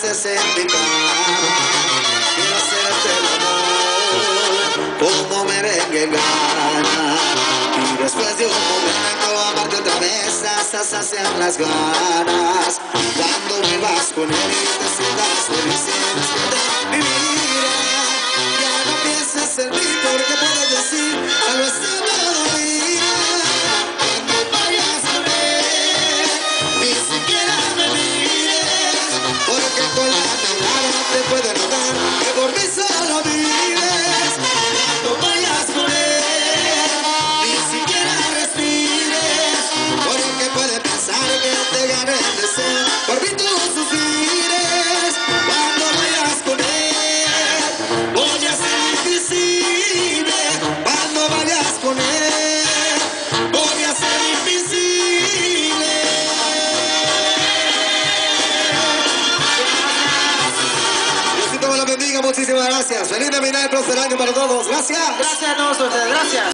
mi cama Quiero hacerte el amor como merengue gana. Y después de un momento amarte otra vez hasta saciar las ganas. Cuando me vas con él y te sientas feliz te puede notar que por mí solo vives. Cuando vayas con él. Ni siquiera respires. Porque puede pensar que te gane el deseo. Por mí tú suspires Diosito me bendiga, muchísimas gracias. Feliz Navidad y próspero año para todos. Gracias. Gracias a todos ustedes, gracias.